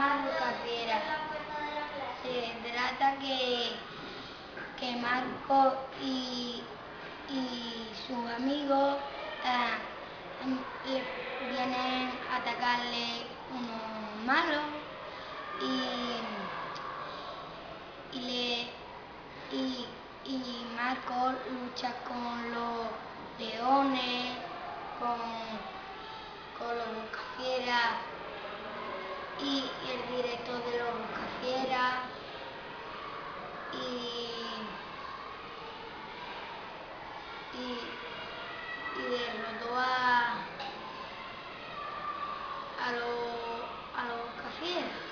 llama Fiera. Se trata que, que Marco y, y sus amigos eh, vienen a atacarle unos malos y, y, y, y Marco lucha con los leones, con, con los buscafieras y y derrotó a, a, lo, a los cafieras.